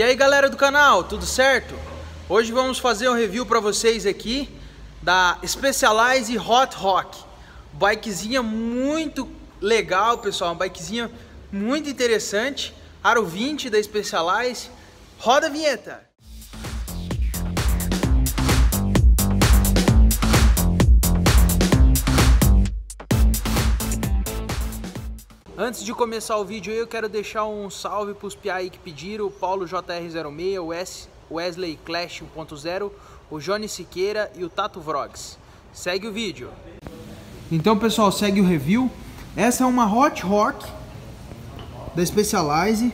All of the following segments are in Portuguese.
E aí galera do canal, tudo certo? Hoje vamos fazer um review para vocês aqui da Specialized Hot Rock Bikezinha muito legal pessoal, uma bikezinha muito interessante Aro 20 da Specialized Roda a vinheta! Antes de começar o vídeo eu quero deixar um salve para os PI que pediram, o Paulo JR06, o Wesley Clash 1.0, o Johnny Siqueira e o Tato Vrogs. Segue o vídeo. Então pessoal, segue o review. Essa é uma Hot Rock da Specialized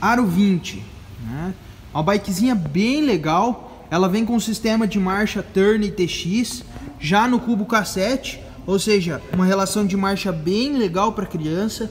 Aro 20. Né? Uma bikezinha bem legal. Ela vem com um sistema de marcha Turn TX já no cubo cassete ou seja, uma relação de marcha bem legal para criança.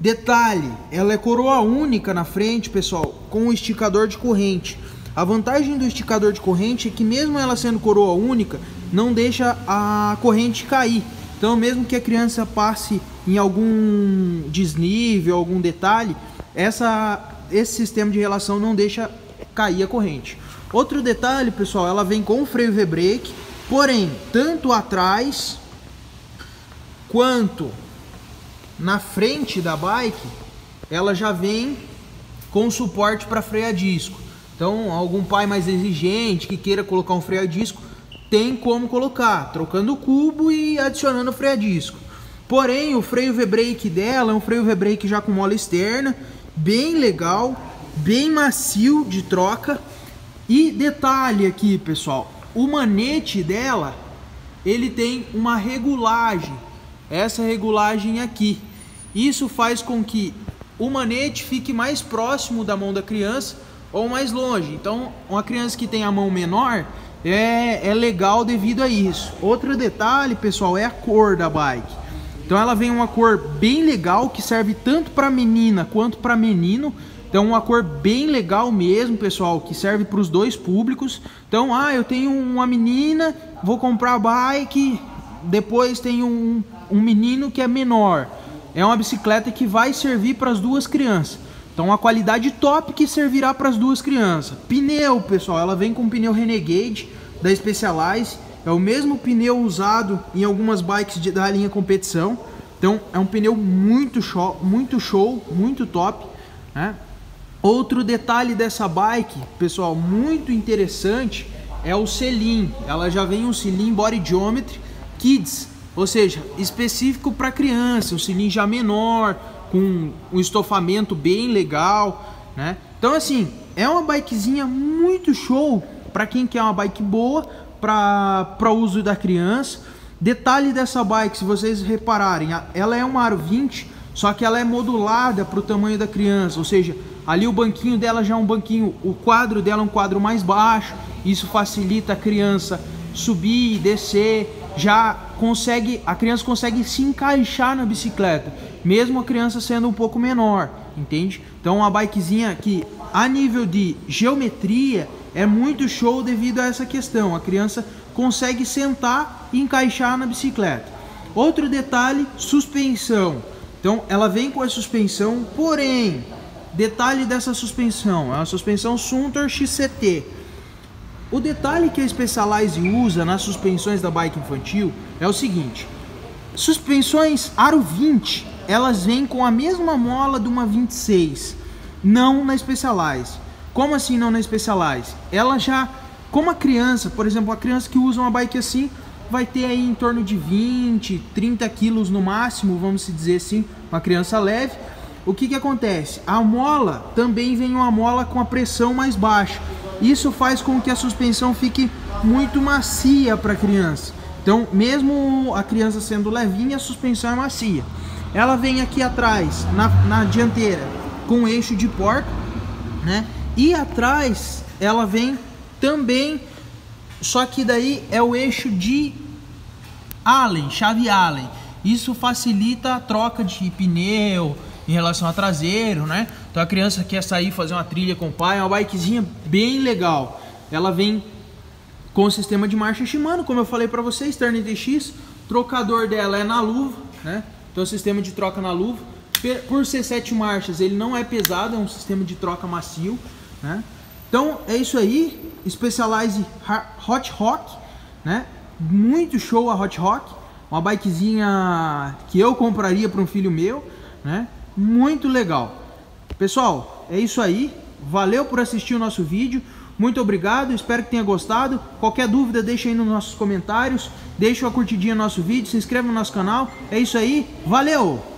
Detalhe, ela é coroa única na frente, pessoal, com o esticador de corrente. A vantagem do esticador de corrente é que mesmo ela sendo coroa única, não deixa a corrente cair. Então, mesmo que a criança passe em algum desnível, algum detalhe, essa, esse sistema de relação não deixa cair a corrente. Outro detalhe, pessoal, ela vem com freio V-brake, porém, tanto atrás quanto na frente da bike, ela já vem com suporte para freio a disco. Então, algum pai mais exigente que queira colocar um freio a disco, tem como colocar, trocando o cubo e adicionando o freio a disco. Porém, o freio V-brake dela é um freio V-brake já com mola externa, bem legal, bem macio de troca. E detalhe aqui, pessoal, o manete dela, ele tem uma regulagem essa regulagem aqui. Isso faz com que o manete fique mais próximo da mão da criança ou mais longe. Então, uma criança que tem a mão menor é, é legal devido a isso. Outro detalhe, pessoal, é a cor da bike. Então, ela vem uma cor bem legal que serve tanto para menina quanto para menino. Então, uma cor bem legal mesmo, pessoal, que serve para os dois públicos. Então, ah, eu tenho uma menina, vou comprar a bike, depois tem um, um menino que é menor. É uma bicicleta que vai servir para as duas crianças. Então, uma qualidade top que servirá para as duas crianças. Pneu, pessoal, ela vem com pneu Renegade da Specialized. É o mesmo pneu usado em algumas bikes de, da linha competição. Então, é um pneu muito show, muito show, muito top. Né? Outro detalhe dessa bike, pessoal, muito interessante, é o selim. Ela já vem um selim Body Geometry Kids, ou seja, específico para criança, um cilindro já menor, com um estofamento bem legal, né? Então assim, é uma bikezinha muito show para quem quer uma bike boa para uso da criança. Detalhe dessa bike, se vocês repararem, ela é uma Aro 20, só que ela é modulada para o tamanho da criança, ou seja, ali o banquinho dela já é um banquinho, o quadro dela é um quadro mais baixo, isso facilita a criança subir e descer, já consegue, a criança consegue se encaixar na bicicleta, mesmo a criança sendo um pouco menor, entende? Então uma bikezinha que a nível de geometria é muito show devido a essa questão. A criança consegue sentar e encaixar na bicicleta. Outro detalhe, suspensão. Então ela vem com a suspensão, porém, detalhe dessa suspensão, é uma suspensão Suntor XCT o detalhe que a Specialized usa nas suspensões da bike infantil é o seguinte: suspensões Aro 20 elas vêm com a mesma mola de uma 26, não na Specialized. Como assim não na Specialized? Ela já, como a criança, por exemplo, a criança que usa uma bike assim, vai ter aí em torno de 20, 30 quilos no máximo, vamos dizer assim, uma criança leve. O que, que acontece? A mola também vem uma mola com a pressão mais baixa. Isso faz com que a suspensão fique muito macia para a criança. Então, mesmo a criança sendo levinha, a suspensão é macia. Ela vem aqui atrás, na, na dianteira, com eixo de porta, né? E atrás ela vem também, só que daí é o eixo de Allen, chave Allen. Isso facilita a troca de pneu, em relação a traseiro, né? Então a criança quer sair fazer uma trilha com o pai, é uma bikezinha bem legal. Ela vem com o sistema de marcha Shimano, como eu falei para vocês, Turn TX, trocador dela é na luva, né? Então o sistema de troca na luva, por ser sete marchas, ele não é pesado, é um sistema de troca macio, né? Então é isso aí, Specialized Hot Rock, né? Muito show a Hot Rock, uma bikezinha que eu compraria para um filho meu, né? Muito legal. Pessoal, é isso aí. Valeu por assistir o nosso vídeo. Muito obrigado, espero que tenha gostado. Qualquer dúvida, deixa aí nos nossos comentários. Deixa uma curtidinha no nosso vídeo, se inscreve no nosso canal. É isso aí, valeu!